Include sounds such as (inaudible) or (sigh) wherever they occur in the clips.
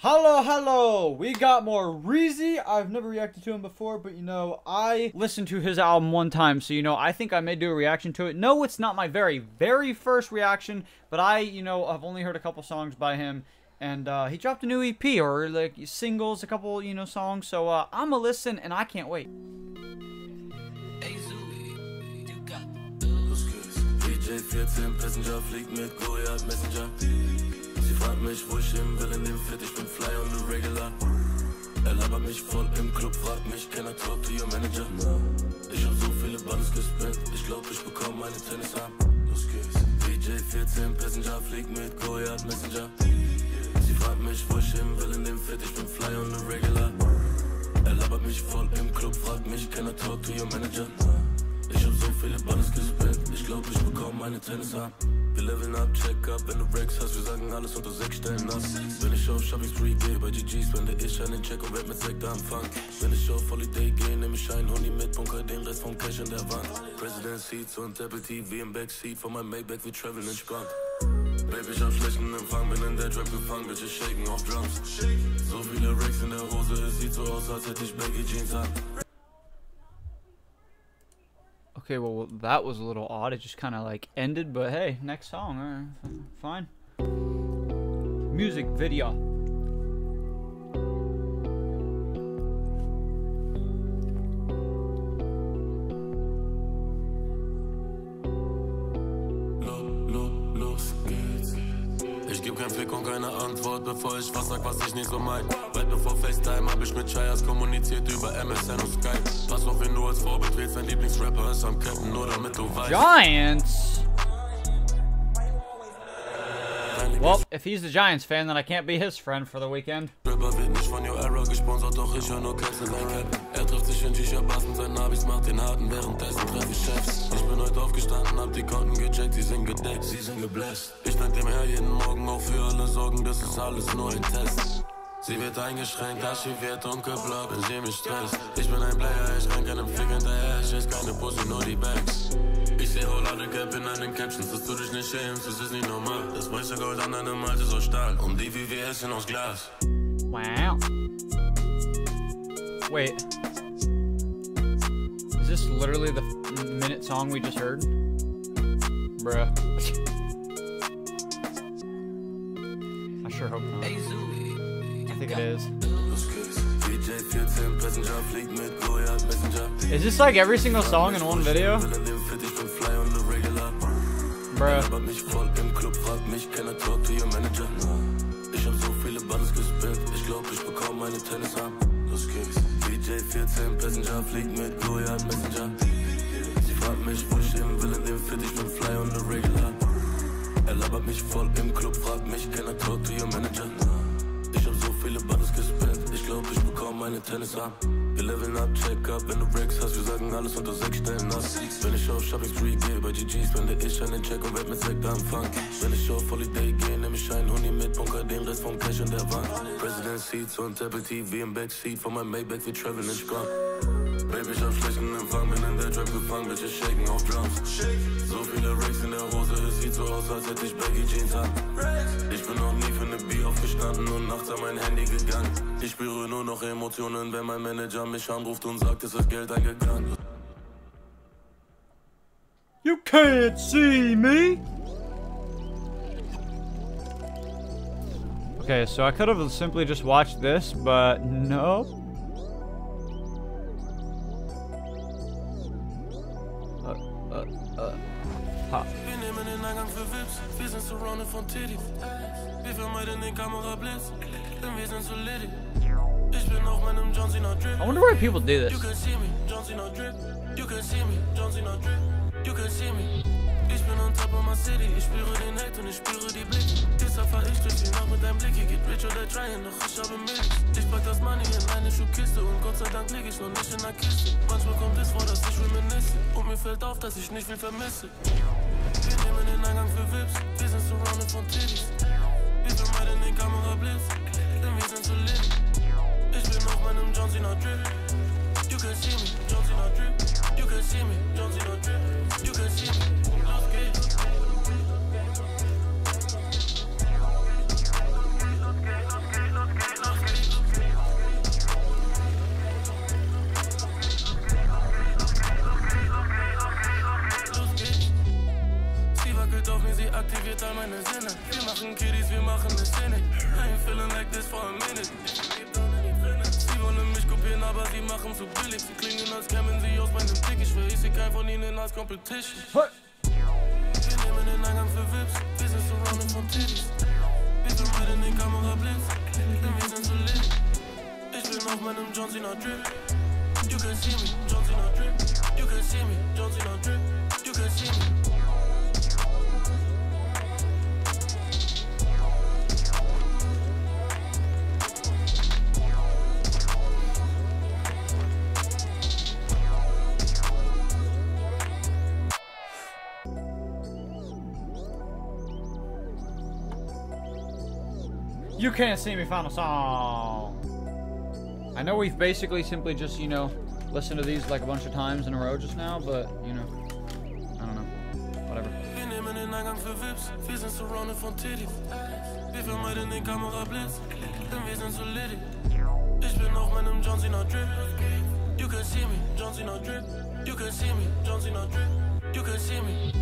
Hello, hello! We got more Reezy. I've never reacted to him before, but you know, I listened to his album one time, so you know, I think I may do a reaction to it. No, it's not my very, very first reaction, but I, you know, I've only heard a couple songs by him, and uh, he dropped a new EP, or like singles, a couple, you know, songs, so uh, I'm gonna listen, and I can't wait. DJ 14 Passenger fliegt mit Goliath Messenger. Sie fragt mich, wo ich hin will in dem Fit, ich bin fly on the regular. Er labert mich voll im Club, fragt mich, can I talk to your manager? Ich hab so viele Bands gespinnt, ich glaub, ich bekomm meine Tennis ab. Los geht's. DJ 14 Passenger fliegt mit Goliath Messenger. Sie fragt mich, wo ich hin will in dem Fit, ich bin fly on the regular. Er labert mich voll im Club, fragt mich, can I talk to your manager? Ich hab so viele Bands gespinnt, ich glaub, ich bekomm meine Tennis ab. Wir leveln ab, check up, wenn du Rex hast, wir sagen alles unter sechs Stellen ab. Wenn ich auf Shopping Street gehe, bei GG spende ich einen Check und werd mit Sektor am Wenn ich auf Holiday gehe, nehm ich einen Hoodie mit, bunker den Rest vom Cash in der Wand. President Seats und Apple TV im Backseat von meinem Maybach, wir traveln entspannt. Baby, ich hab schlechten Empfang, bin in der Trap gefangen, Bitches shaking auf Drums. So viele Racks in der Hose, es sieht so aus, als hätte ich Baggy Jeans an. Okay, well, that was a little odd. It just kind of like ended, but hey, next song. Fine. Music video. kein Fick und keine Antwort, bevor ich was sag, was ich nicht so mein. Weit bevor FaceTime hab ich mit Chayas kommuniziert über MSN und Skype. Pass auf, wenn du als Vorbild wählst, dein Lieblingsrapper ist am Captain, nur damit du weißt. Giants! Well, if he's a Giants fan, then I can't be his friend for the weekend. wird nicht von Your Era gesponsert, doch ich höre nur Caps in dein Cap. Er trifft sich in Shisha-Bars mit seinen Nabis, macht den harten, währenddessen treffe ich Chefs. Ich bin heute aufgestanden, hab die Konten gecheckt, sie sind gedeckt, sie sind gebläst. Ich dank dem Herr jeden Morgen auch für alle Sorgen, das ist alles nur ein Test. Sie wird eingeschränkt, archiviert und geblockt, wenn sie mich stresst. Ich bin ein Player, ich renn keinem Fick hinterher, ich ist keine Pussy, nur die Bags. Ich seh Rollade Cap in deinen Captions, dass du dich nicht schämst, das ist nicht normal. Das weiße Gold an deinem Hals ist aus Stahl, um die wie wir essen aus Glas. Wow. Wait. Is this literally the minute song we just heard? Bruh. (laughs) I sure hope not. I think it is. Is this like every single song in one video? Bruh. Ich hab so viele Bands gespinnt, ich glaub, ich bekomm meine Tennis ab. Los geht's. DJ 14 Passenger fliegt mit Goliath Messenger. Sie fragt mich, wo ich hin will in dem Fit, ich bin fly on the regular. Er labert mich voll im Tennis ab. Wir leveln up, check up, wenn du Breaks hast, wir sagen alles unter sechs Stellen ab. Wenn ich auf Shopping Street gehe, bei GG spende ich einen Check und werd mit Sektor am Wenn ich auf Holiday gehe, nehm ich einen Hoodie mit, bunker den Rest vom Cash in der Wand. President Seats und Apple TV im Backseat von meinem Maybach, wir traveln entspannt. Baby, ich hab schlechten Empfang, bin in der Trap gefangen, Bitches shaking auf Drums. So viele Racks in der Hose, es sieht so aus, als hätte ich Baggy Jeans an. Ich bin noch nie für ne B aufgestanden und nachts an mein Handy gegangen. Ich spüre nur noch Emotionen, wenn mein Manager mich anruft und sagt, es ist Geld eingegangen. You can't see me! Okay, so I could have simply just watched this, but no. John Cena Drip. I wonder why people do this. You can see me, John Cena Drip. You can see me, John Cena Drip. You can see me. Of my city, ich spüre den Hate und ich spüre die Blicke. Deshalb fahr ich durch die Nacht mit deinem Blick, hier geht rich oder trying, doch ich habe Milch. Ich pack das Money in meine Schuhkiste und Gott sei Dank lieg ich noch nicht in der Kiste. Manchmal kommt es vor, dass ich reminisce und mir fällt auf, dass ich nicht viel vermisse. Wir nehmen den Eingang für Vips, wir sind surrounded von Titties. Wir vermeiden den Kamerablitz, denn wir sind so lit. Ich bin auf meinem John Cena Drip. You can see me, don't see no drip. You can see me, don't see no drip. You can see me, no skate. Aktiviert all meine Sinne. Wir machen Kiddies, wir machen eine Szene. I ain't feeling like this for a minute. Los geht's, los geht's. zu billig. Sie klingen, als kämen sie aus meinem Blick. Ich will, sehe kein von ihnen als Competition. Hey. Wir nehmen den Eingang für Vips, wir sind surrounded von Titties. Wir vermeiden den Kamerablitz, denn wir sind so lit. Ich bin auf meinem John Cena Drip. You can see me, John Cena Drip. You can see me, John Cena Drip. You can see me. You can't see me final song. I know we've basically simply just, you know, listened to these like a bunch of times in a row just now, but, you know, I don't know. Whatever. You can see me, Drip. You can see me, Drip. You can see me.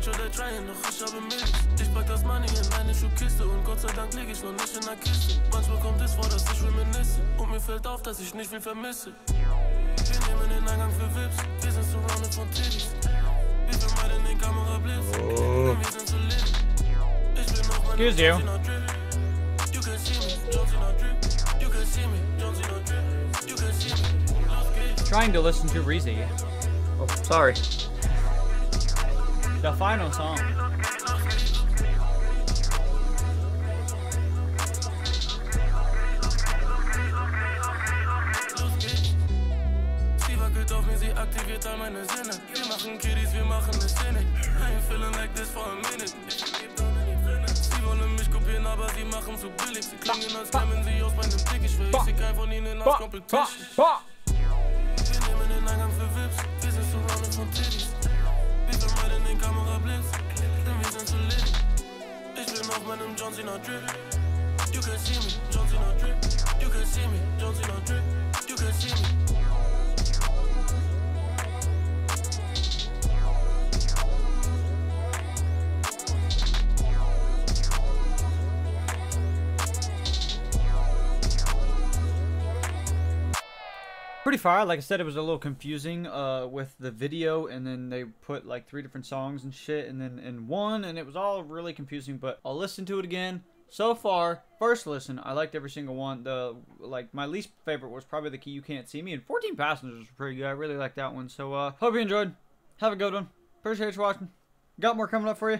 Deinem Blick. Hier geht rich oder trying, doch ich habe Milch. Ich pack das Money in meine Schuhkiste und Gott sei Dank lieg ich noch nicht in der Kiste. Manchmal kommt es vor, dass ich reminisce und mir fällt auf, dass ich nicht viel vermisse. Wir nehmen den Eingang für Vips, wir sind surrounded von Titties. Wir vermeiden den Kamerablitz, oh. denn wir sind so lit. Ich bin auf meinem Excuse you. John Cena Drip. You can see me, John Cena Drip. You can see me, John Cena Drip. You can see me. Los. Trying to listen to Reezy. Oh, sorry. The final song. Sie aktiviert all meine Sinne. Wir machen Kiddies, wir machen eine Szene. I ain't feeling like this for a minute. Sie wollen mich kopieren, aber sie machen zu billig. Sie klingen, als kämen sie aus meinem Blick. Ich will, ich sehe kein von ihnen als Competition. Wir nehmen den Eingang für Vips, wir sind surrounded von Titties. Den Kamerablitz, denn wir sind so lit. Ich bin auf meinem John Cena Drip. You can see me, John Cena Drip. You can see me, John Cena Drip. You can see me. Pretty fire. Like I said, it was a little confusing uh, with the video, and then they put like three different songs and shit, and then in one, and it was all really confusing. But I'll listen to it again. So far, first listen, I liked every single one. The like my least favorite was probably the key you can't see me, and 14 passengers was pretty good. I really liked that one. So uh, hope you enjoyed. Have a good one. Appreciate you watching. Got more coming up for you.